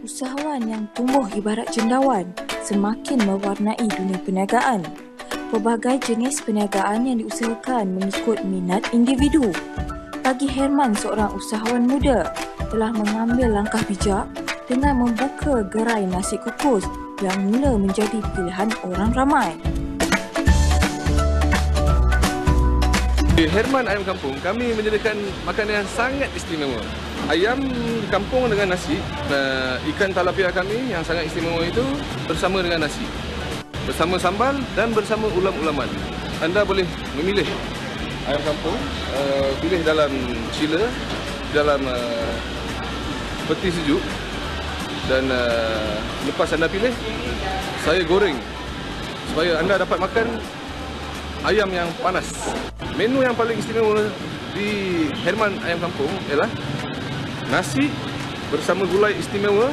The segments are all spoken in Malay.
makanan yang tumbuh ibarat cendawan semakin mewarnai dunia perniagaan. Pelbagai jenis perniagaan yang diusahakan mengikut minat individu. Bagi Herman, seorang usahawan muda, telah mengambil langkah bijak dengan membuka gerai nasi kukus yang mula menjadi pilihan orang ramai. Di Herman Ayam Kampung, kami menyediakan makanan yang sangat istimewa. Ayam kampung dengan nasi, uh, ikan talapia kami yang sangat istimewa itu bersama dengan nasi. Bersama sambal dan bersama ulam-ulaman. Anda boleh memilih ayam kampung, uh, pilih dalam chiller, dalam uh, peti sejuk dan lepas anda pilih, saya goreng supaya anda dapat makan ayam yang panas. Menu yang paling istimewa di Herman Ayam Kampung ialah nasi bersama gulai istimewa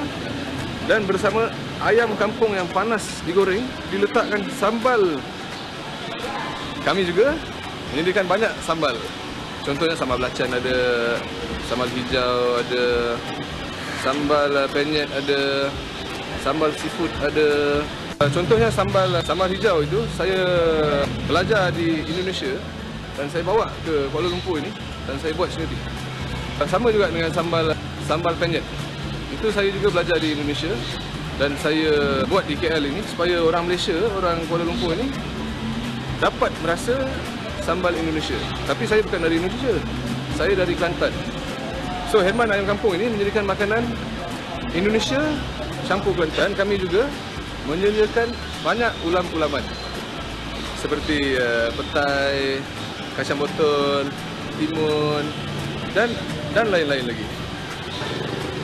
dan bersama ayam kampung yang panas digoreng diletakkan sambal. Kami juga menyediakan banyak sambal. Contohnya sambal belacan ada, sambal hijau ada, sambal penyet ada, sambal seafood ada, contohnya sambal sambal hijau itu saya belajar di Indonesia dan saya bawa ke Kuala Lumpur ini dan saya buat sendiri. Uh, sama juga dengan sambal sambal penyet. Itu saya juga belajar di Indonesia dan saya buat di KL ini supaya orang Malaysia, orang Kuala Lumpur ini dapat merasa sambal Indonesia. Tapi saya bukan dari Indonesia. Saya dari Kelantan. So Herman Ayam Kampung ini menjadikan makanan Indonesia campur Kelantan. Kami juga menyediakan banyak ulam-ulaman seperti uh, petai, kacang botol, timun dan dan lain-lain lagi.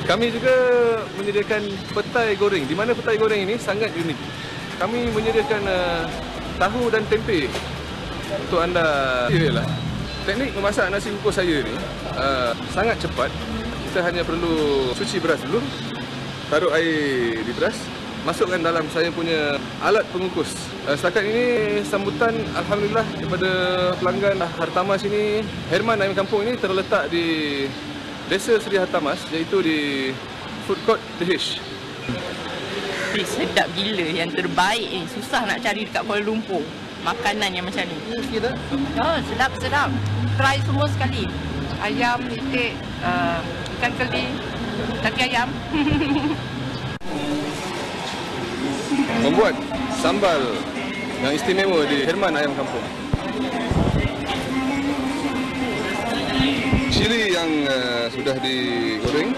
Kami juga menyediakan petai goreng. Di mana petai goreng ini sangat unik. Kami menyediakan uh, tahu dan tempe untuk anda. Iyalah. Teknik memasak nasi kukus saya ni uh, sangat cepat. Kita hanya perlu cuci beras dulu, taruh air di beras, masukkan dalam saya punya alat pengukus. Uh, setakat ini sambutan alhamdulillah daripada pelanggan Hartamas ini, Herman Ayam Kampung ini terletak di Desa Seri Hartamas iaitu di Food Court. Eh, sedap gila yang terbaik ni. Susah nak cari dekat Kuala Lumpur. Makanan yang macam ni. Oh, sedap, sedap. Try semua sekali. Ayam, itik, uh, ikan keli, kaki ayam. membuat sambal yang istimewa di Herman Ayam Kampung. Cili yang uh, sudah digoreng.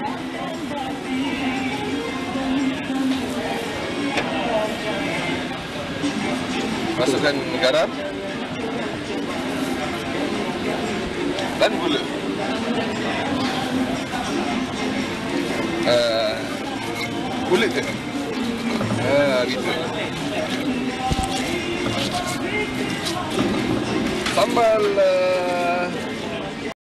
Masukkan garam dan gula. Uh, kulit dia. Ah, gitu. Sambal uh,